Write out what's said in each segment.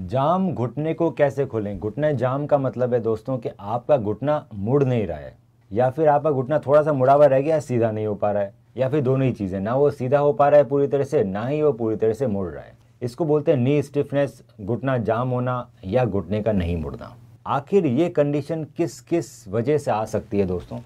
जाम घुटने को कैसे खोलें? घुटने जाम का मतलब है दोस्तों कि आपका घुटना मुड़ नहीं रहा है, या फिर आपका घुटना थोड़ा सा मुड़ा हुआ रह गया, सीधा नहीं हो पा रहा है, या फिर दोनों ही चीज़ें, ना वो सीधा हो पा रहा है पूरी तरह से, ना ही वो पूरी तरह से मुड़ रहा है। इसको बोलते हैं नी स्टिफनेस घुटना जाम होना या घुटने का नहीं मुड़ना। आखिर ये कंडीशन किस किस वजह से आ सकती है दोस्तों?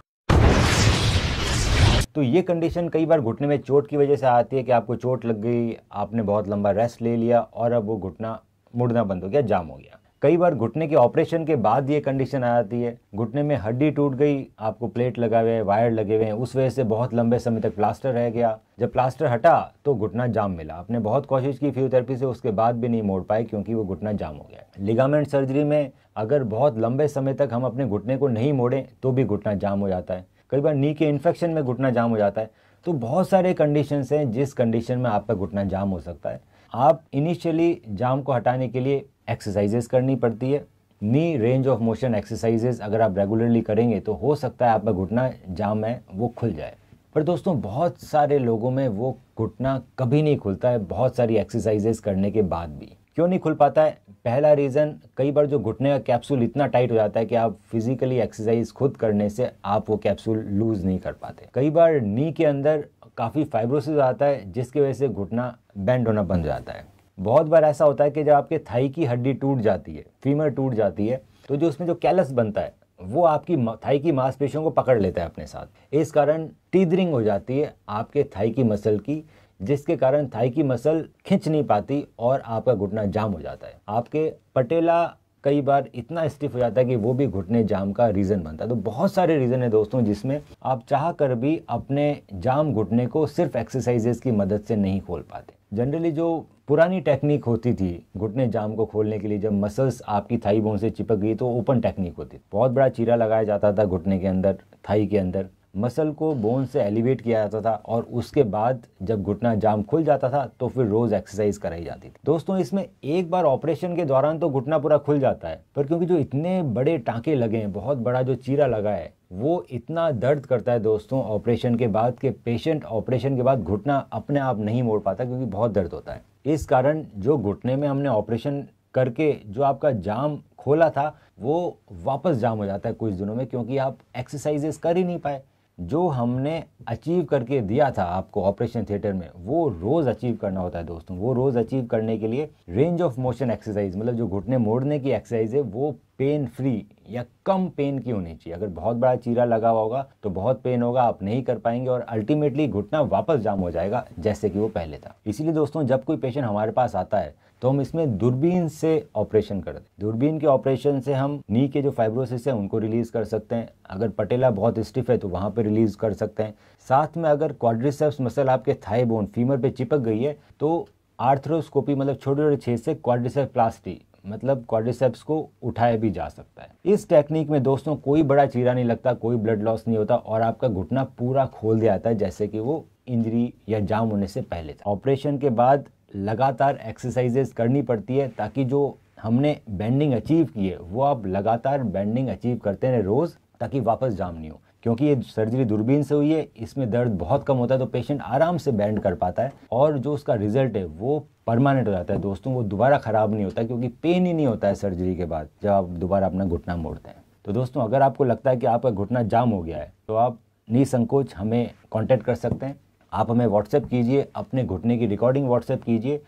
तो ये कंडीशन कई बार घुटने में चोट की वजह से आती है कि आपको चोट लग गई, आपने बहुत लंबा रेस्ट ले लिया और अब वो घुटना मुड़ना बंद हो गया, जाम हो गया। कई बार घुटने के ऑपरेशन के बाद ये कंडीशन आ जाती है। घुटने में हड्डी टूट गई, आपको प्लेट लगा हुए वायर लगे हुए हैं, उस वजह से बहुत लंबे समय तक प्लास्टर रह गया। जब प्लास्टर हटा तो घुटना जाम मिला। आपने बहुत कोशिश की फिजियोथेरेपी से, उसके बाद भी नहीं मोड़ पाए, क्योंकि वो घुटना जाम हो गया। लिगामेंट सर्जरी में अगर बहुत लंबे समय तक हम अपने घुटने को नहीं मोड़ें तो भी घुटना जाम हो जाता है। कई बार नी के इन्फेक्शन में घुटना जाम हो जाता है। तो बहुत सारे कंडीशन हैं, जिस कंडीशन में आपका घुटना जाम हो सकता है। आप इनिशियली जाम को हटाने के लिए एक्सरसाइजेस करनी पड़ती है। Knee range of motion exercises अगर आप रेगुलरली करेंगे तो हो सकता है आपका घुटना जाम है, वो खुल जाए। पर दोस्तों, बहुत सारे लोगों में वो घुटना कभी नहीं खुलता है, बहुत सारी एक्सरसाइजेस करने के बाद भी। क्यों नहीं खुल पाता है? पहला रीज़न कई बार जो घुटने का कैप्सूल इतना टाइट हो जाता है कि आप फिजिकली एक्सरसाइज खुद करने से आप वो कैप्सूल लूज नहीं कर पाते। कई बार नी के अंदर काफ़ी फाइब्रोसिस आता है, जिसकी वजह से घुटना बेंड होना हो जाता है। बहुत बार ऐसा होता है कि जब आपके थाई की हड्डी टूट जाती है फीमर टूट जाती है तो जो उसमें जो कैलस बनता है, वो आपकी थाई की मांसपेशियों को पकड़ लेता है अपने साथ। इस कारण टीदरिंग हो जाती है आपके थाई की मसल की, जिसके कारण थाई की मसल खिंच नहीं पाती और आपका घुटना जाम हो जाता है। आपके पटेला कई बार इतना स्टिफ हो जाता है कि वो भी घुटने जाम का रीज़न बनता है। तो बहुत सारे रीज़न है दोस्तों जिसमें आप चाह कर भी अपने जाम घुटने को सिर्फ़ एक्सरसाइजेस की मदद से नहीं खोल पाते। जनरली जो पुरानी टेक्निक होती थी, घुटने जाम को खोलने के लिए जब मसल्स आपकी थाई बोन से चिपक गई तो ओपन टेक्निक होती बहुत बड़ा चीरा लगाया जाता था घुटने के अंदर, थाई के अंदर। मसल को बोन से एलिवेट किया जाता था और उसके बाद जब घुटना जाम खुल जाता था तो फिर रोज एक्सरसाइज कराई जाती थी। दोस्तों, इसमें एक बार ऑपरेशन के दौरान तो घुटना पूरा खुल जाता है, पर क्योंकि जो इतने बड़े टांके लगे हैं, बहुत बड़ा जो चीरा लगा है, वो इतना दर्द करता है दोस्तों ऑपरेशन के बाद के पेशेंट ऑपरेशन के बाद घुटना अपने आप नहीं मोड़ पाता क्योंकि बहुत दर्द होता है। इस कारण जो घुटने में हमने ऑपरेशन करके जो आपका जाम खोला था, वो वापस जाम हो जाता है कुछ दिनों में, क्योंकि आप एक्सरसाइजेस कर ही नहीं पाए। जो हमने अचीव करके दिया था आपको ऑपरेशन थिएटर में, वो रोज़ अचीव करना होता है दोस्तों। वो रोज़ अचीव करने के लिए रेंज ऑफ़ मोशन एक्सरसाइज मतलब जो घुटने मोड़ने की एक्सरसाइज है, वो पेन फ्री या कम पेन की होनी चाहिए? अगर बहुत बड़ा चीरा लगा हुआ होगा तो बहुत पेन होगा, आप नहीं कर पाएँगे और अल्टीमेटली घुटना वापस जाम हो जाएगा, जैसे कि वो पहले था। इसीलिए दोस्तों, जब कोई पेशेंट हमारे पास आता है तो हम इसमें दूरबीन से ऑपरेशन करते हैं। दूरबीन के ऑपरेशन से हम नी के जो फाइब्रोसिस है, उनको रिलीज़ कर सकते हैं। अगर पटेला बहुत स्टिफ है तो वहाँ पे रिलीज़ कर सकते हैं। साथ में अगर क्वाड्रिसेप्स मसल आपके थाई बोन फीमर पे चिपक गई है तो आर्थ्रोस्कोपी मतलब छोटे छोटे छेद से क्वाड्रिसेप प्लास्टी मतलब क्वाड्रिसेप्स को उठाया भी जा सकता है। इस टेक्निक में दोस्तों कोई बड़ा चीरा नहीं लगता, कोई ब्लड लॉस नहीं होता और आपका घुटना पूरा खोल दिया जाता है, जैसे कि वो इंजरी या जाम होने से पहले था। ऑपरेशन के बाद लगातार एक्सरसाइजेस करनी पड़ती है ताकि जो हमने बेंडिंग अचीव की है, वो आप लगातार बेंडिंग अचीव करते रहें रोज़ ताकि वापस जाम नहीं हो। क्योंकि ये सर्जरी दूरबीन से हुई है, इसमें दर्द बहुत कम होता है तो पेशेंट आराम से बैंड कर पाता है और जो उसका रिज़ल्ट है, वो परमानेंट हो जाता है। दोस्तों, वो दोबारा ख़राब नहीं होता क्योंकि पेन ही नहीं होता है सर्जरी के बाद, जब आप दोबारा अपना घुटना मोड़ते हैं। तो दोस्तों, अगर आपको लगता है कि आपका घुटना जाम हो गया है तो आप निसंकोच हमें कॉन्टैक्ट कर सकते हैं। आप हमें व्हाट्सएप कीजिए, अपने घुटने की रिकॉर्डिंग व्हाट्सएप कीजिए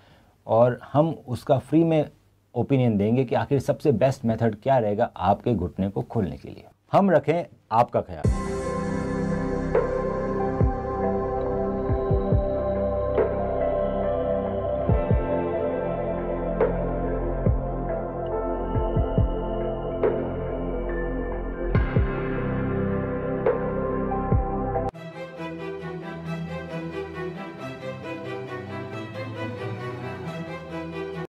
और हम उसका फ्री में ओपिनियन देंगे कि आखिर सबसे बेस्ट मेथड क्या रहेगा आपके घुटने को खोलने के लिए। हम रखें आपका ख्याल।